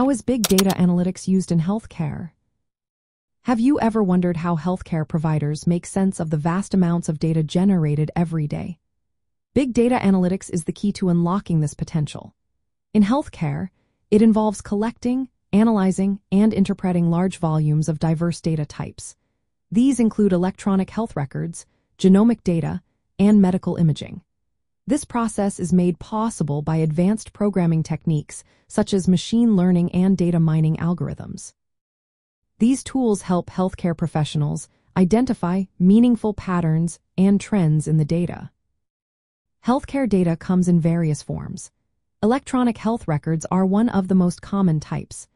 How is big data analytics used in healthcare? Have you ever wondered how healthcare providers make sense of the vast amounts of data generated every day? Big data analytics is the key to unlocking this potential. In healthcare, it involves collecting, analyzing, and interpreting large volumes of diverse data types. These include electronic health records, genomic data, and medical imaging. This process is made possible by advanced programming techniques such as machine learning and data mining algorithms. These tools help healthcare professionals identify meaningful patterns and trends in the data. Healthcare data comes in various forms. Electronic health records are one of the most common types.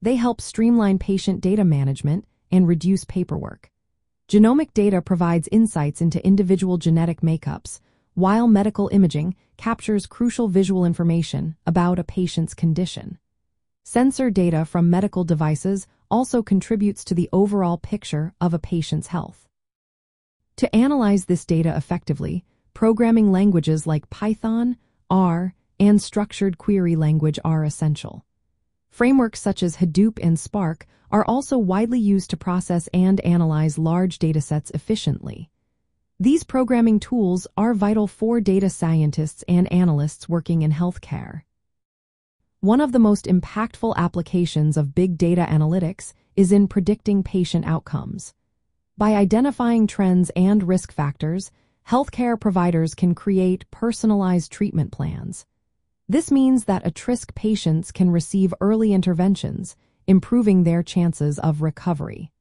They help streamline patient data management and reduce paperwork. Genomic data provides insights into individual genetic makeups, while medical imaging captures crucial visual information about a patient's condition. Sensor data from medical devices also contributes to the overall picture of a patient's health. To analyze this data effectively, programming languages like Python, R, and structured query language are essential. Frameworks such as Hadoop and Spark are also widely used to process and analyze large datasets efficiently. These programming tools are vital for data scientists and analysts working in healthcare. One of the most impactful applications of big data analytics is in predicting patient outcomes. By identifying trends and risk factors, healthcare providers can create personalized treatment plans. This means that at-risk patients can receive early interventions, improving their chances of recovery.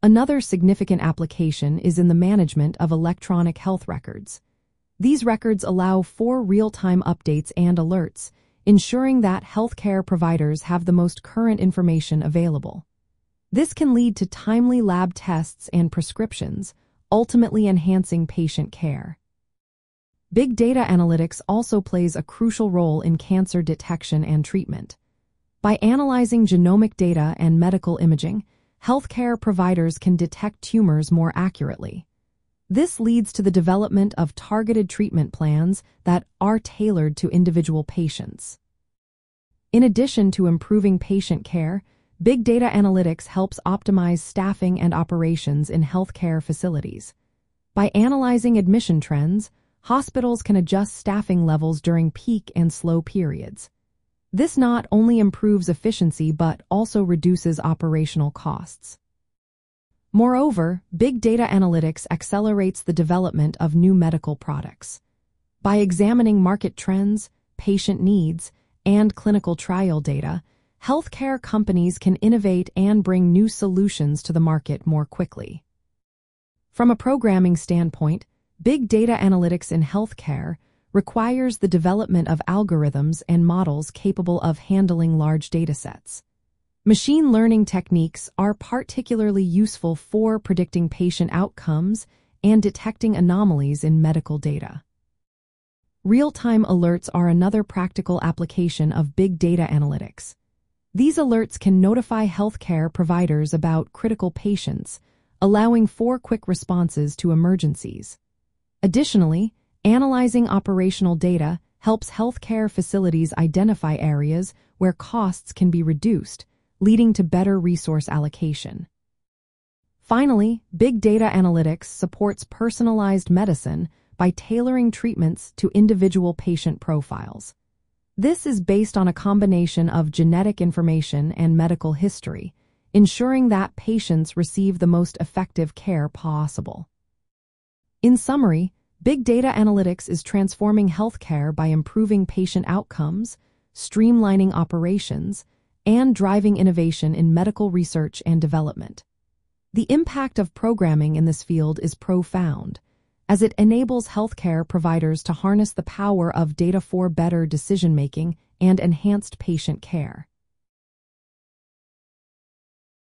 Another significant application is in the management of electronic health records. These records allow for real-time updates and alerts, ensuring that healthcare providers have the most current information available. This can lead to timely lab tests and prescriptions, ultimately enhancing patient care. Big data analytics also plays a crucial role in cancer detection and treatment. By analyzing genomic data and medical imaging, healthcare providers can detect tumors more accurately. This leads to the development of targeted treatment plans that are tailored to individual patients. In addition to improving patient care, big data analytics helps optimize staffing and operations in healthcare facilities. By analyzing admission trends, hospitals can adjust staffing levels during peak and slow periods. This not only improves efficiency but also reduces operational costs. Moreover, big data analytics accelerates the development of new medical products. By examining market trends, patient needs, and clinical trial data, healthcare companies can innovate and bring new solutions to the market more quickly. From a programming standpoint, big data analytics in healthcare requires the development of algorithms and models capable of handling large datasets. Machine learning techniques are particularly useful for predicting patient outcomes and detecting anomalies in medical data. Real-time alerts are another practical application of big data analytics. These alerts can notify healthcare providers about critical patients, allowing for quick responses to emergencies. Additionally, analyzing operational data helps healthcare facilities identify areas where costs can be reduced, leading to better resource allocation. Finally, big data analytics supports personalized medicine by tailoring treatments to individual patient profiles. This is based on a combination of genetic information and medical history, ensuring that patients receive the most effective care possible. In summary, big data analytics is transforming healthcare by improving patient outcomes, streamlining operations, and driving innovation in medical research and development. The impact of programming in this field is profound, as it enables healthcare providers to harness the power of data for better decision-making and enhanced patient care.